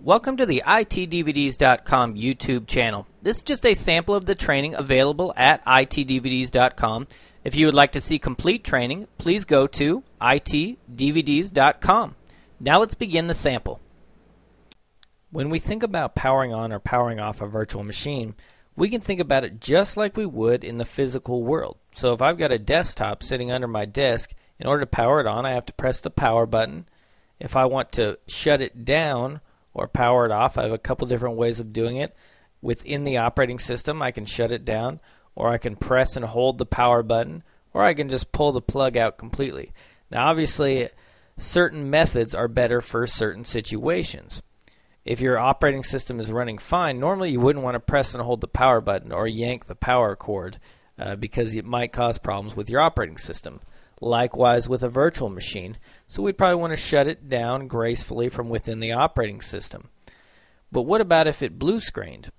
Welcome to the itdvds.com YouTube channel. This is just a sample of the training available at itdvds.com. If you would like to see complete training, please go to itdvds.com. Now let's begin the sample. When we think about powering on or powering off a virtual machine, we can think about it just like we would in the physical world. So if I've got a desktop sitting under my desk, in order to power it on, I have to press the power button. If I want to shut it down or power it off, I have a couple different ways of doing it. Within the operating system, I can shut it down, or I can press and hold the power button, or I can just pull the plug out completely. Now, obviously, certain methods are better for certain situations. If your operating system is running fine, normally you wouldn't want to press and hold the power button or yank the power cord uh, because it might cause problems with your operating system. Likewise with a virtual machine, so we'd probably want to shut it down gracefully from within the operating system. But what about if it blue screened?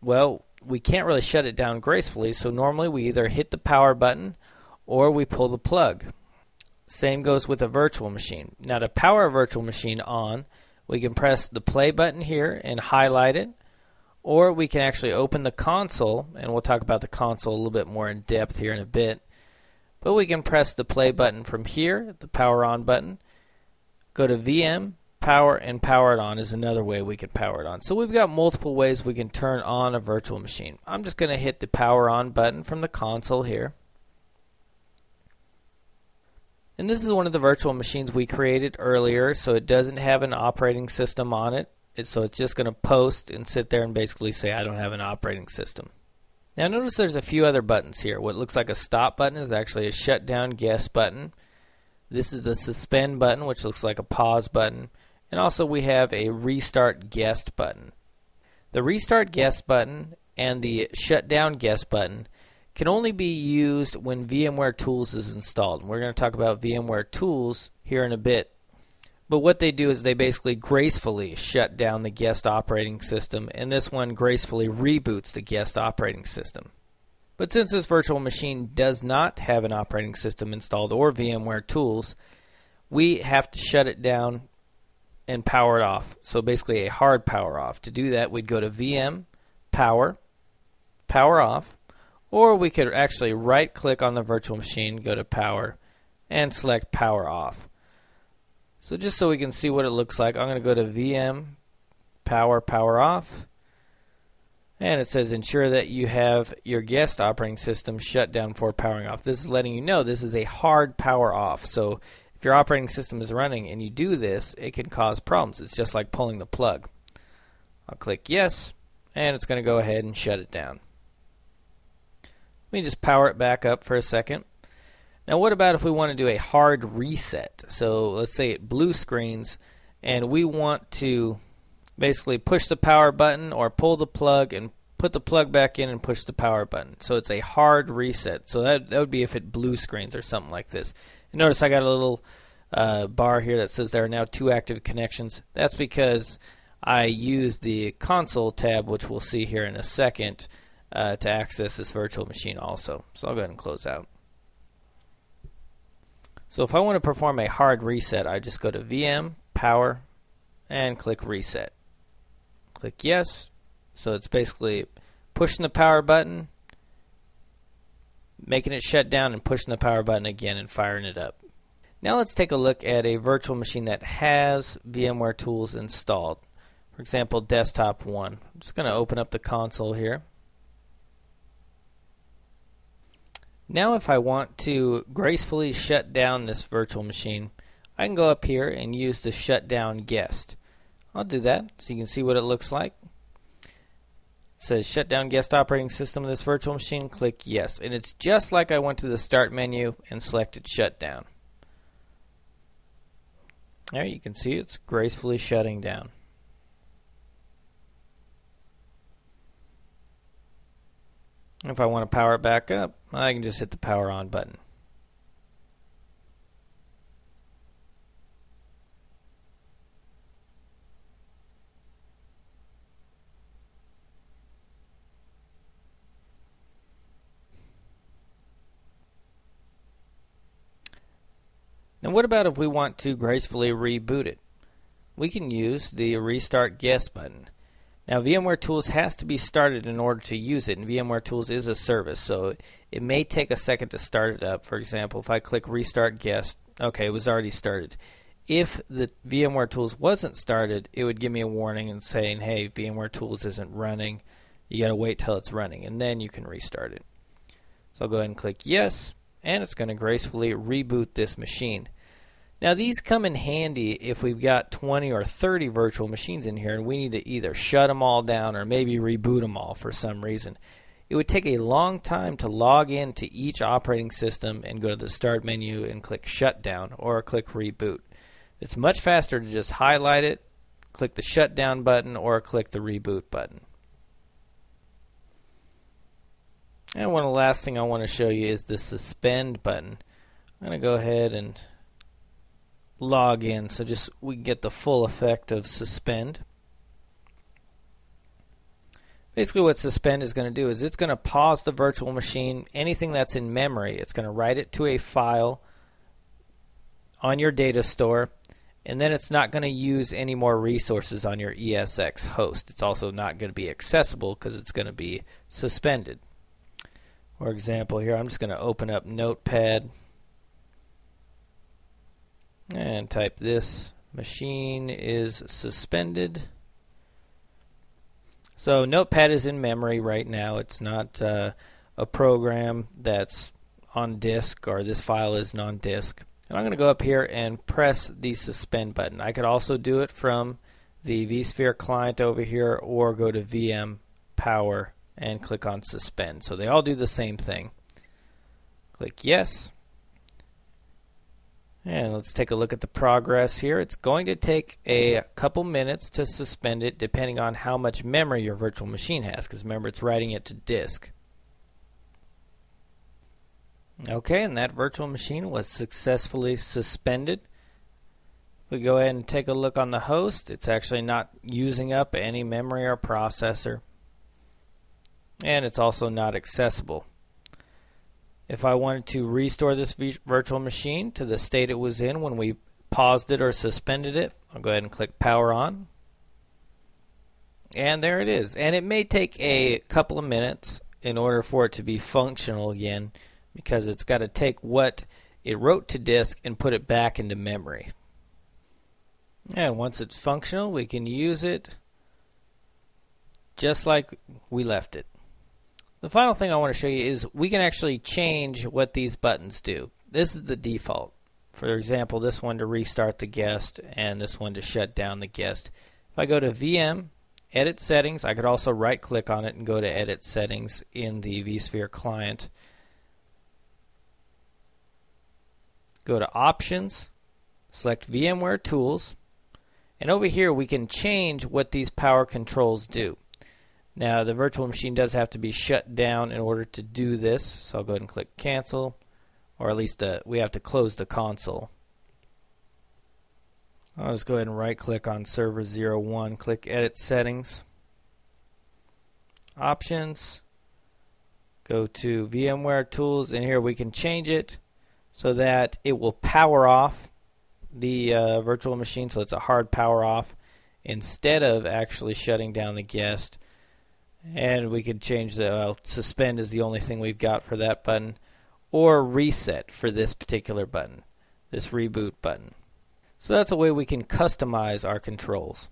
Well, we can't really shut it down gracefully, so normally we either hit the power button or we pull the plug. Same goes with a virtual machine. Now, to power a virtual machine on, we can press the play button here and highlight it, or we can actually open the console, and we'll talk about the console a little bit more in depth here in a bit. But we can press the play button from here, the power on button. Go to VM, power, and power it on is another way we can power it on. So we've got multiple ways we can turn on a virtual machine. I'm just going to hit the power on button from the console here. And this is one of the virtual machines we created earlier, so it doesn't have an operating system on it. So it's just going to post and sit there and basically say, I don't have an operating system. Now notice there's a few other buttons here. What looks like a stop button is actually a shutdown guest button. This is the suspend button, which looks like a pause button. And also we have a restart guest button. The restart guest button and the shutdown guest button can only be used when VMware Tools is installed. And we're going to talk about VMware Tools here in a bit. But what they do is they basically gracefully shut down the guest operating system, and this one gracefully reboots the guest operating system. But since this virtual machine does not have an operating system installed or VMware tools, we have to shut it down and power it off. So basically a hard power off. To do that, we'd go to VM, power, power off, or we could actually right click on the virtual machine, go to power, and select power off. So just so we can see what it looks like, I'm going to go to VM, power, power off. And it says ensure that you have your guest operating system shut down before powering off. This is letting you know this is a hard power off. So if your operating system is running and you do this, it can cause problems. It's just like pulling the plug. I'll click yes, and it's going to go ahead and shut it down. Let me just power it back up for a second. Now, what about if we want to do a hard reset? So let's say it blue screens, and we want to basically push the power button or pull the plug and put the plug back in and push the power button. So it's a hard reset. So that, that would be if it blue screens or something like this. And notice I got a little uh, bar here that says there are now two active connections. That's because I use the console tab, which we'll see here in a second, uh, to access this virtual machine also. So I'll go ahead and close out. So if I want to perform a hard reset, I just go to VM, Power, and click Reset. Click Yes. So it's basically pushing the power button, making it shut down, and pushing the power button again and firing it up. Now let's take a look at a virtual machine that has VMware tools installed. For example, Desktop 1. I'm just going to open up the console here. Now if I want to gracefully shut down this virtual machine, I can go up here and use the shutdown guest. I'll do that so you can see what it looks like. It says shutdown guest operating system of this virtual machine. Click yes. And it's just like I went to the start menu and selected shutdown. There you can see it's gracefully shutting down. If I want to power it back up, I can just hit the power on button. Now what about if we want to gracefully reboot it? we can use the Restart Guest button. Now, VMware Tools has to be started in order to use it, and VMware Tools is a service, so it may take a second to start it up. For example, if I click Restart Guest, okay, it was already started. If the VMware Tools wasn't started, it would give me a warning and saying, hey, VMware Tools isn't running. You got to wait till it's running, and then you can restart it. So I'll go ahead and click Yes, and it's going to gracefully reboot this machine. Now these come in handy if we've got 20 or 30 virtual machines in here and we need to either shut them all down or maybe reboot them all for some reason. It would take a long time to log into each operating system and go to the start menu and click shutdown or click reboot. It's much faster to just highlight it, click the shutdown button or click the reboot button. And one last thing I want to show you is the suspend button. I'm going to go ahead and log in so just we get the full effect of suspend. Basically what suspend is going to do is it's going to pause the virtual machine, anything that's in memory, it's going to write it to a file on your data store and then it's not going to use any more resources on your ESX host. It's also not going to be accessible because it's going to be suspended. For example here I'm just going to open up Notepad and type this machine is suspended. So Notepad is in memory right now. It's not uh, a program that's on disk or this file isn't on disk. And I'm going to go up here and press the suspend button. I could also do it from the vSphere client over here or go to VM power and click on suspend. So they all do the same thing. Click yes. And let's take a look at the progress here. It's going to take a couple minutes to suspend it depending on how much memory your virtual machine has because remember it's writing it to disk. Okay, and that virtual machine was successfully suspended. We go ahead and take a look on the host. It's actually not using up any memory or processor. And it's also not accessible. If I wanted to restore this virtual machine to the state it was in when we paused it or suspended it, I'll go ahead and click power on. And there it is. And it may take a couple of minutes in order for it to be functional again because it's got to take what it wrote to disk and put it back into memory. And once it's functional, we can use it just like we left it. The final thing I want to show you is we can actually change what these buttons do. This is the default. For example, this one to restart the guest and this one to shut down the guest. If I go to VM, Edit Settings, I could also right click on it and go to Edit Settings in the vSphere client. Go to Options, select VMware Tools, and over here we can change what these power controls do. Now the virtual machine does have to be shut down in order to do this, so I'll go ahead and click cancel, or at least uh, we have to close the console. I'll just go ahead and right click on server 01, click edit settings, options, go to VMware tools, and here we can change it so that it will power off the uh, virtual machine, so it's a hard power off instead of actually shutting down the guest. And we could change the uh, suspend is the only thing we've got for that button, or reset for this particular button, this reboot button. So that's a way we can customize our controls.